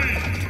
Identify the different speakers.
Speaker 1: Three,